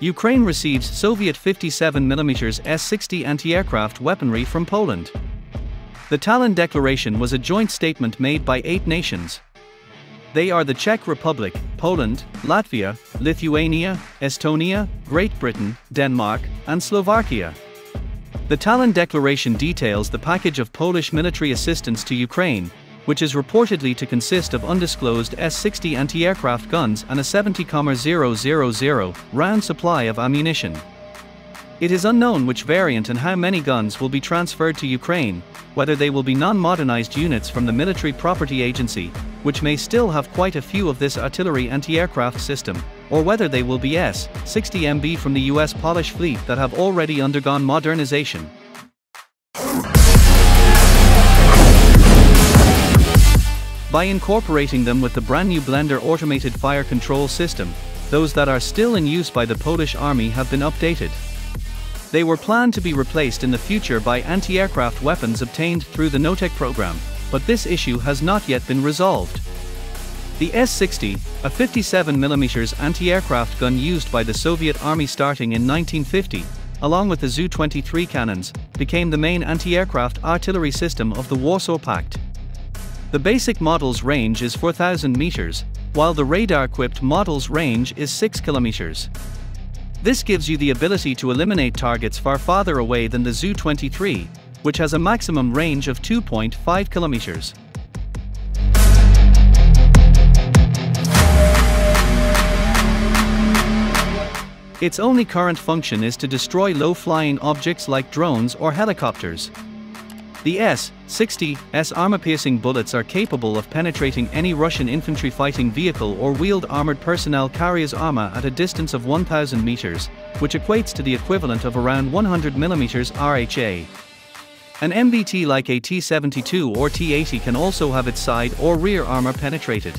Ukraine receives Soviet 57mm S-60 anti-aircraft weaponry from Poland. The Tallinn Declaration was a joint statement made by eight nations. They are the Czech Republic, Poland, Latvia, Lithuania, Estonia, Great Britain, Denmark, and Slovakia. The Tallinn Declaration details the package of Polish military assistance to Ukraine, which is reportedly to consist of undisclosed S-60 anti-aircraft guns and a 70,000 round supply of ammunition. It is unknown which variant and how many guns will be transferred to Ukraine, whether they will be non-modernized units from the Military Property Agency, which may still have quite a few of this artillery anti-aircraft system, or whether they will be S-60MB from the US Polish fleet that have already undergone modernization. By incorporating them with the brand new Blender automated fire control system, those that are still in use by the Polish army have been updated. They were planned to be replaced in the future by anti-aircraft weapons obtained through the NOTEC program, but this issue has not yet been resolved. The S-60, a 57mm anti-aircraft gun used by the Soviet Army starting in 1950, along with the ZU-23 cannons, became the main anti-aircraft artillery system of the Warsaw Pact. The basic model's range is 4,000 meters, while the radar-equipped model's range is 6 kilometers. This gives you the ability to eliminate targets far farther away than the ZU-23, which has a maximum range of 2.5 kilometers. Its only current function is to destroy low-flying objects like drones or helicopters. The S-60's armor-piercing bullets are capable of penetrating any Russian infantry fighting vehicle or wheeled armored personnel carrier's armor at a distance of 1,000 meters, which equates to the equivalent of around 100 mm RHA. An MBT like a T-72 or T-80 can also have its side or rear armor penetrated.